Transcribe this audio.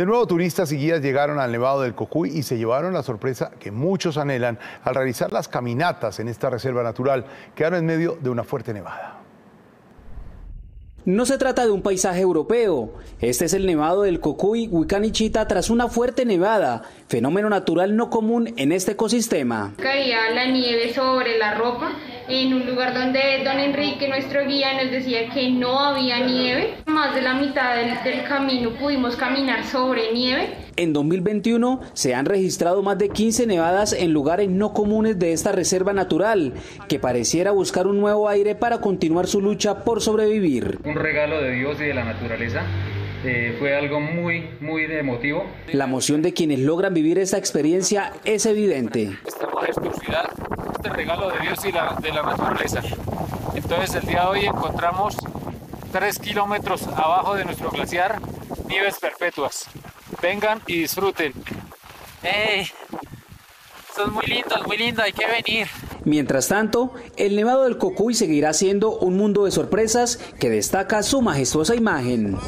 De nuevo, turistas y guías llegaron al Nevado del Cocuy y se llevaron la sorpresa que muchos anhelan al realizar las caminatas en esta reserva natural. Quedaron en medio de una fuerte nevada. No se trata de un paisaje europeo. Este es el nevado del Cocuy Huicanichita tras una fuerte nevada, fenómeno natural no común en este ecosistema. Caía la nieve sobre la ropa en un lugar donde don Enrique, nuestro guía, nos decía que no había nieve. Más de la mitad del, del camino pudimos caminar sobre nieve. En 2021 se han registrado más de 15 nevadas en lugares no comunes de esta reserva natural, que pareciera buscar un nuevo aire para continuar su lucha por sobrevivir. Un regalo de Dios y de la naturaleza. Eh, fue algo muy, muy emotivo. La emoción de quienes logran vivir esta experiencia es evidente. Esta majestuosidad, este regalo de Dios y la, de la naturaleza. Entonces el día de hoy encontramos tres kilómetros abajo de nuestro glaciar nieves perpetuas. Vengan y disfruten. ¡Ey! Son muy lindos, muy lindo, hay que venir. Mientras tanto, el Nevado del Cocuy seguirá siendo un mundo de sorpresas que destaca su majestuosa imagen.